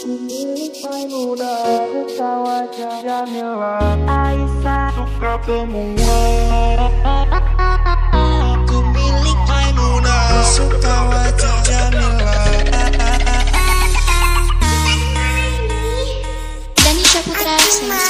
Menyerupai suka ketawa Jamila Aisa Suka semua Aku milik Maimunah Suka wajah Jamila Danisha Putra Saya